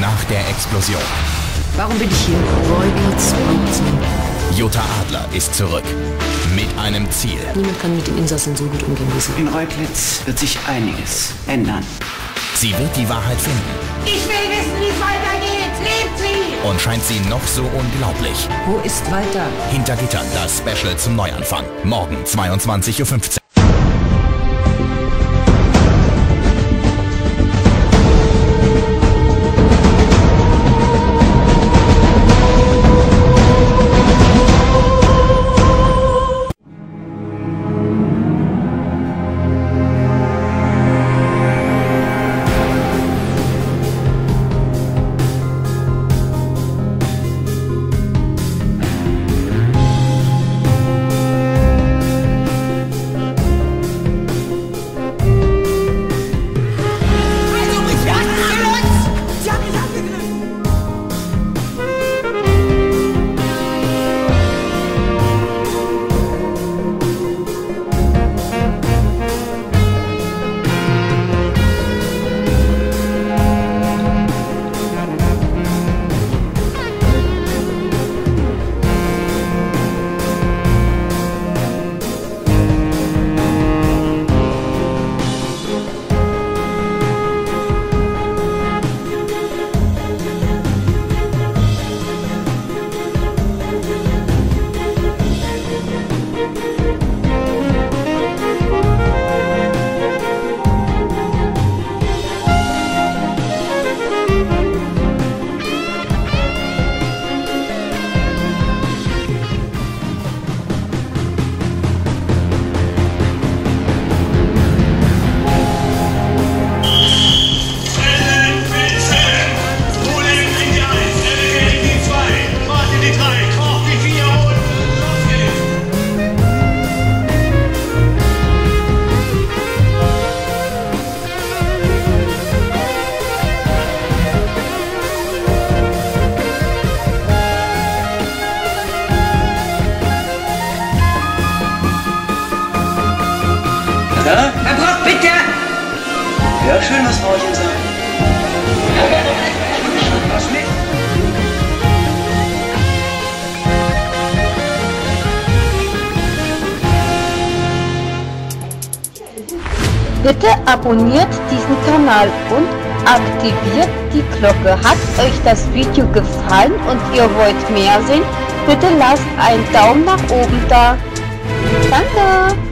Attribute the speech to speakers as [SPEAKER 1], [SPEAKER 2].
[SPEAKER 1] nach der Explosion.
[SPEAKER 2] Warum bin ich hier? Braucht
[SPEAKER 1] Jutta Adler ist zurück. Mit einem Ziel.
[SPEAKER 2] Niemand kann mit den Insassen so gut umgehen wie sie.
[SPEAKER 3] In Reutlitz wird sich einiges ändern.
[SPEAKER 1] Sie wird die Wahrheit finden.
[SPEAKER 4] Ich will wissen, wie es weitergeht. Lebt sie!
[SPEAKER 1] Und scheint sie noch so unglaublich.
[SPEAKER 2] Wo ist weiter?
[SPEAKER 1] Hinter Gittern das Special zum Neuanfang. Morgen 22.15 Uhr.
[SPEAKER 3] Ja?
[SPEAKER 4] Herr Brock, bitte!
[SPEAKER 3] Ja, schön, was Frauchen sagt. Was mit?
[SPEAKER 5] Bitte abonniert diesen Kanal und aktiviert die Glocke. Hat euch das Video gefallen und ihr wollt mehr sehen? Bitte lasst einen Daumen nach oben da. Danke!